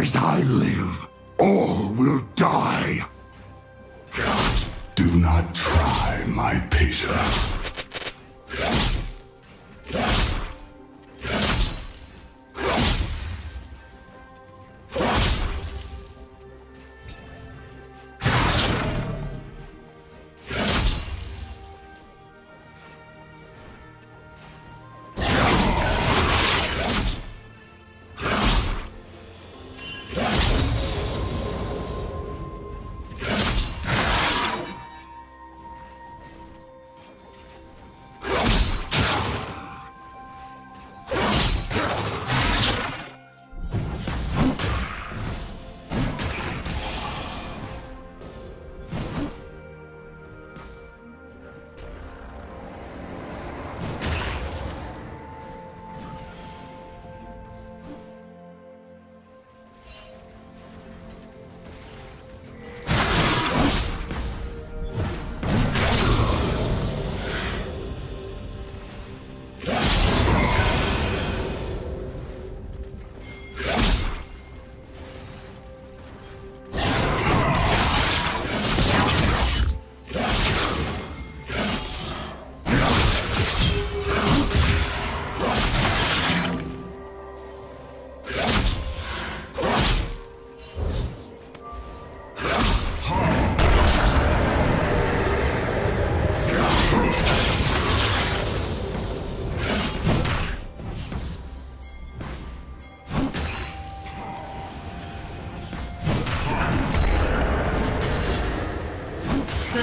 As I live, all will die. Do not try my patience.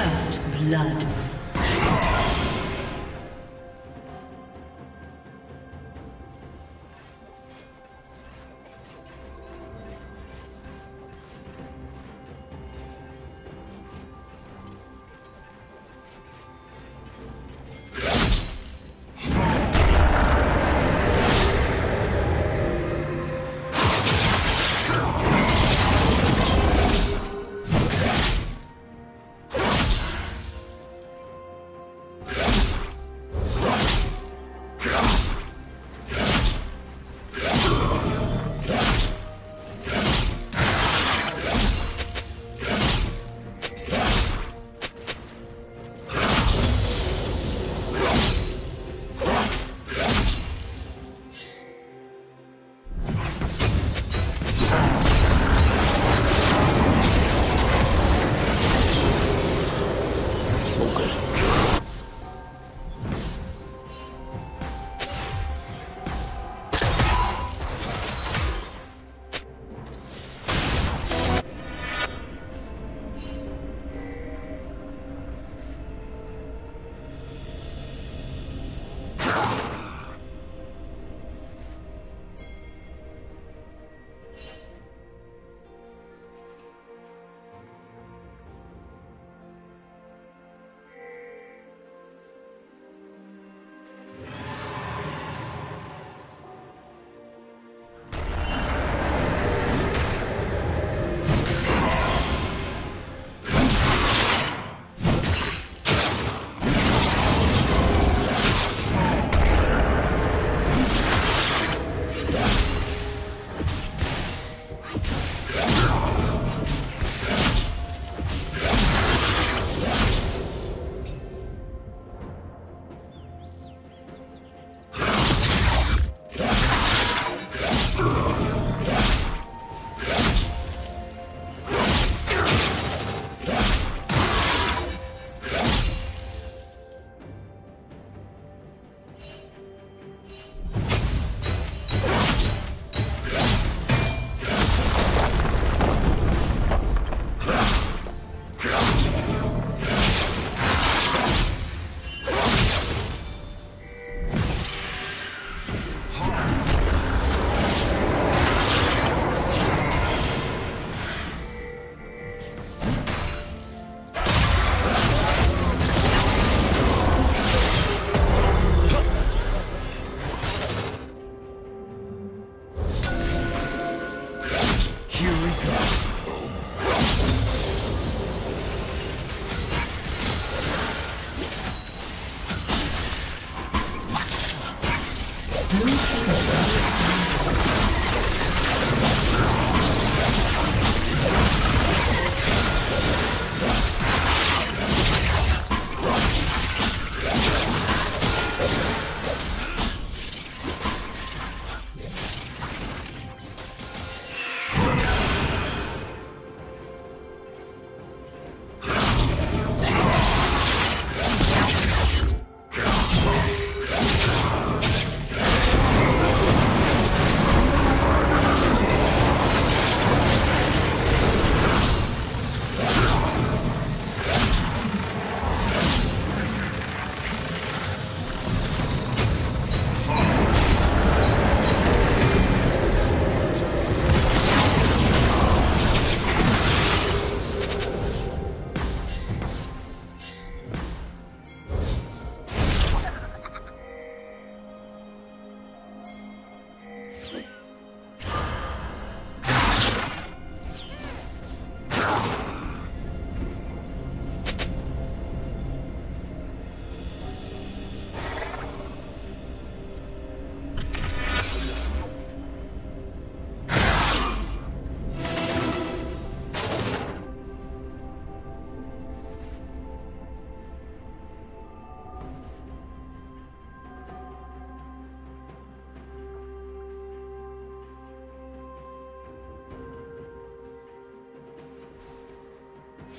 First blood.